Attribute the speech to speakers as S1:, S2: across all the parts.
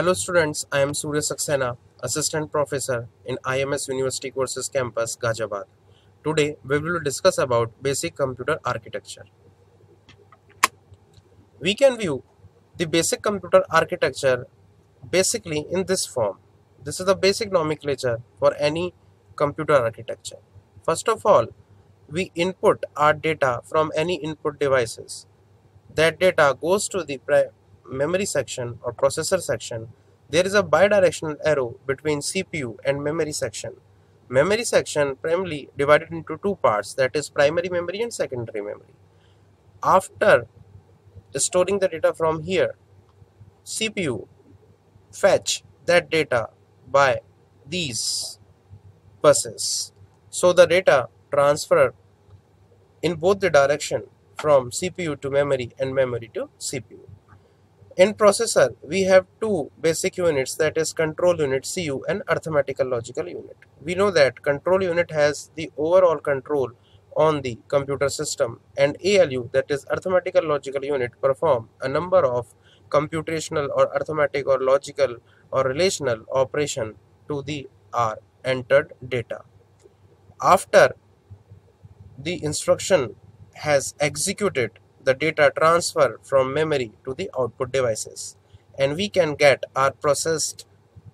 S1: Hello students, I am Surya Saxena, Assistant Professor in IMS University Courses Campus, Ghaziabad. Today we will discuss about basic computer architecture. We can view the basic computer architecture basically in this form. This is the basic nomenclature for any computer architecture. First of all, we input our data from any input devices. That data goes to the memory section or processor section. There is a bidirectional arrow between CPU and memory section. Memory section primarily divided into two parts that is primary memory and secondary memory. After storing the data from here, CPU fetch that data by these buses. So the data transfer in both the direction from CPU to memory and memory to CPU. In processor, we have two basic units that is control unit CU and arithmetical logical unit. We know that control unit has the overall control on the computer system and ALU that is arithmetical logical unit perform a number of computational or arithmetic or logical or relational operation to the R entered data. After the instruction has executed the data transfer from memory to the output devices and we can get our processed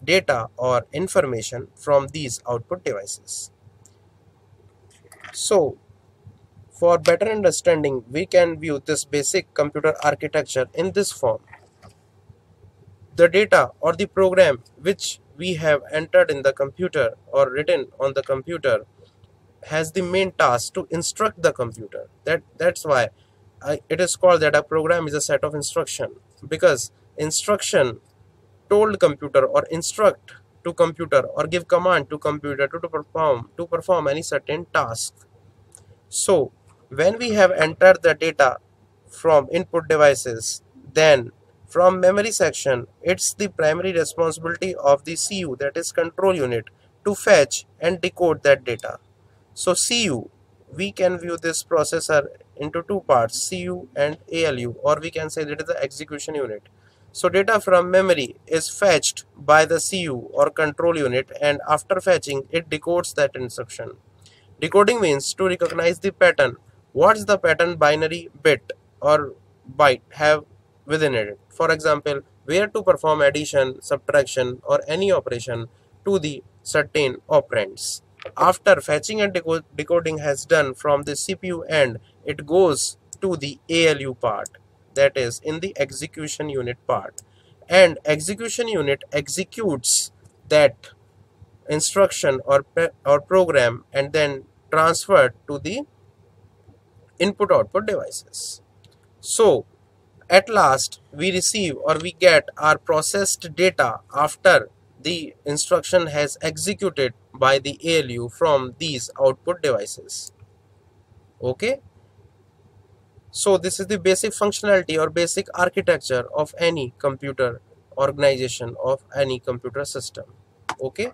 S1: data or information from these output devices. So for better understanding we can view this basic computer architecture in this form. The data or the program which we have entered in the computer or written on the computer has the main task to instruct the computer that that's why It is called that a program is a set of instruction. Because instruction told computer or instruct to computer or give command to computer to, to perform to perform any certain task. So when we have entered the data from input devices then from memory section it's the primary responsibility of the CU that is control unit to fetch and decode that data. So CU we can view this processor into two parts CU and ALU or we can say that is the execution unit. So data from memory is fetched by the CU or control unit and after fetching it decodes that instruction. Decoding means to recognize the pattern. What's the pattern binary bit or byte have within it? For example where to perform addition subtraction or any operation to the certain operands after fetching and decoding has done from the CPU end, it goes to the ALU part that is in the execution unit part and execution unit executes that instruction or, or program and then transferred to the input output devices. So at last we receive or we get our processed data after the instruction has executed by the ALU from these output devices. Okay. So this is the basic functionality or basic architecture of any computer organization of any computer system. Okay.